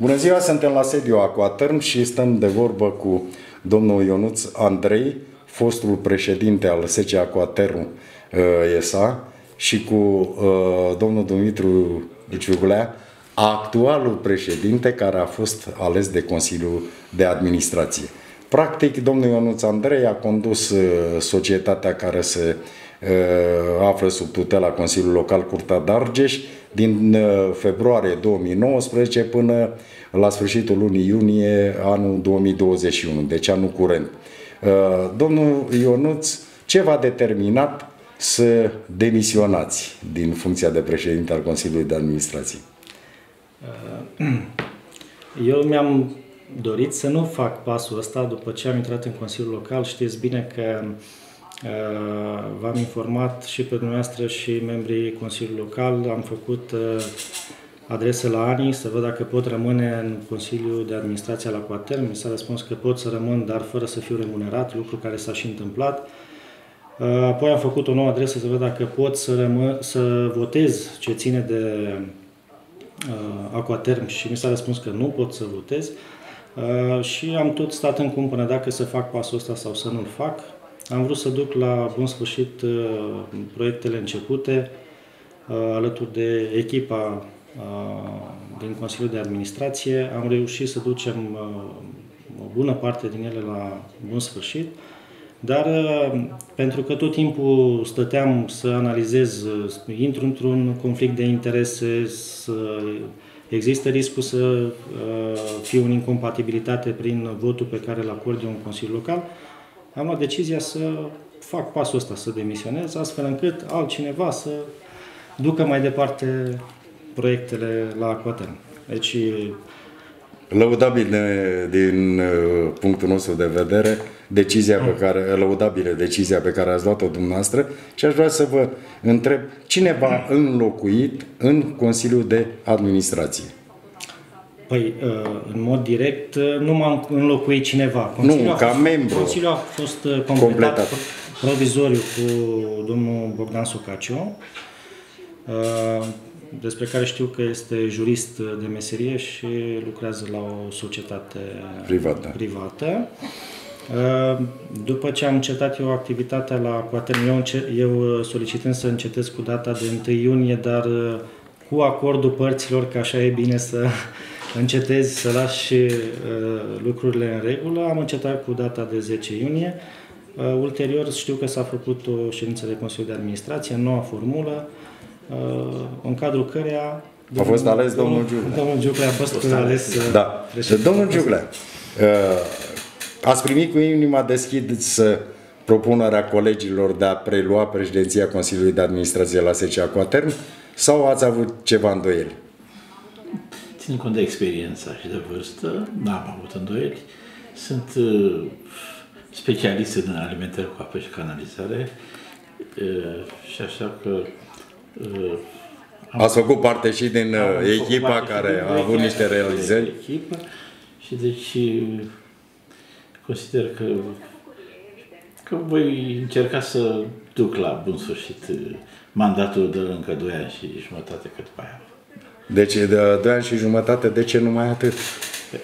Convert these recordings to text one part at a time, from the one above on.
Bună ziua, suntem la sediu Aquatern și stăm de vorbă cu domnul Ionuț Andrei, fostul președinte al SC Aquatern uh, ESA și cu uh, domnul Dumitru Ciuglea, actualul președinte care a fost ales de Consiliul de Administrație. Practic, domnul Ionuț Andrei a condus uh, societatea care se uh, află sub tutela Consiliului Local Curtea Dargeș din uh, februarie 2019 până la sfârșitul lunii iunie anul 2021, deci anul curent. Domnul Ionuț, ce v-a determinat să demisionați din funcția de președinte al Consiliului de Administrație? Eu mi-am dorit să nu fac pasul ăsta după ce am intrat în Consiliul Local. Știți bine că uh, v-am informat și pe dumneavoastră și membrii Consiliului Local. Am făcut uh, adrese la ANI să văd dacă pot rămâne în Consiliul de Administrație la Coaterm. Mi s-a răspuns că pot să rămân, dar fără să fiu remunerat, lucru care s-a și întâmplat. Uh, apoi am făcut o nouă adresă să văd dacă pot să, rămân, să votez ce ține de uh, Aquaterm și mi s-a răspuns că nu pot să votez. Uh, și am tot stat în cumpănă dacă să fac pasul ăsta sau să nu-l fac. Am vrut să duc la bun sfârșit uh, proiectele începute uh, alături de echipa din Consiliul de Administrație. Am reușit să ducem o bună parte din ele la bun sfârșit, dar pentru că tot timpul stăteam să analizez, intru într-un conflict de interese, să Există riscul să uh, fie o incompatibilitate prin votul pe care îl acord un Consiliu Local. Am luat decizia să fac pasul ăsta, să demisionez, astfel încât altcineva să ducă mai departe proiectele la Aquaterm. Deci Lăudabil din uh, punctul nostru de vedere, decizia pe care, lăudabilă decizia pe care ați luat-o dumneavoastră și aș vrea să vă întreb cine v-a înlocuit în Consiliul de Administrație? Păi, uh, în mod direct, uh, nu m-am înlocuit cineva. Consiliul nu, ca fost, membru. Consiliul a fost completat, completat. provizoriu cu domnul Bogdan Sucaciu despre care știu că este jurist de meserie și lucrează la o societate privată. privată. Uh, după ce am încetat eu activitatea la Quatern, eu, eu solicitând să încetez cu data de 1 iunie, dar uh, cu acordul părților, că așa e bine să încetezi, să lași uh, lucrurile în regulă, am încetat cu data de 10 iunie. Ulterior știu că s-a făcut o ședință de Consiliu de Administrație, noua formulă, Uh, în cadrul căreia a fost ales domnul Giuglea. Domnul Giuglea a fost, fost ales uh, Da. Domnul Giuglea, uh, ați primit cu inima deschisă propunerea colegilor de a prelua președinția Consiliului de Administrație la SCA Coatern sau ați avut ceva îndoieli? Țin cont de experiența și de vârstă, n-am avut îndoieli. Sunt uh, specialist în alimentare cu apă și canalizare uh, și așa că Uh, Ați făcut parte și din uh, echipa care a avut niște realizări? Echipă și deci uh, consider că, că voi încerca să duc la bun sfârșit mandatul de încă 2 ani și jumătate cât mai am. Deci de 2 ani și jumătate, de ce numai atât?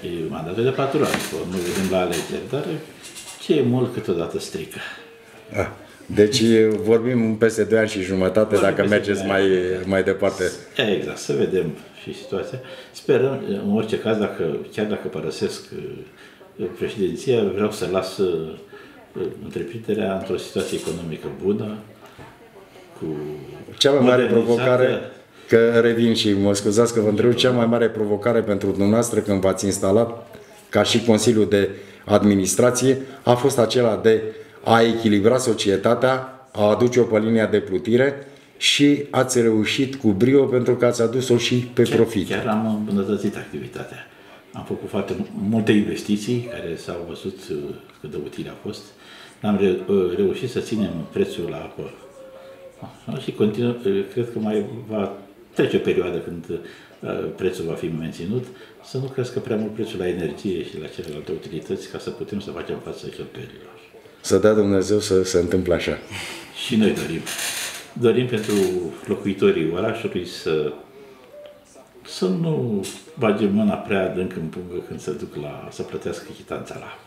E mandatul de 4 ani, nu vedem la alegeri, dar ce e mult câteodată strică. Ah. Deci vorbim peste 2 ani și jumătate vorbim dacă mergeți mai, mai departe. Exact, să vedem și situația. Sperăm, în orice caz, dacă, chiar dacă părăsesc uh, președinția, vreau să las uh, întreprinderea într-o situație economică bună, cu Cea mai mare provocare, că revin și mă scuzați că vă întreb, cea mai mare provocare pentru dumneavoastră când v-ați instalat ca și Consiliul de Administrație a fost acela de a echilibra societatea, a aduce-o pe linia de plutire și ați reușit cu brio pentru că ați adus-o și pe chiar, profit. Chiar am îmbunătățit activitatea. Am făcut foarte multe investiții care s-au văzut uh, cât de utile a fost. Am re- uh, reușit să ținem prețul la apă. Ah, și continuă, uh, cred că mai va trece o perioadă când prețul va fi menținut, să nu crească prea mult prețul la energie și la celelalte utilități ca să putem să facem față cheltuielilor să dea Dumnezeu să se întâmple așa. Și noi dorim. Dorim pentru locuitorii orașului să să nu bage mâna prea adânc în pungă când se duc la, să plătească chitanța la apă.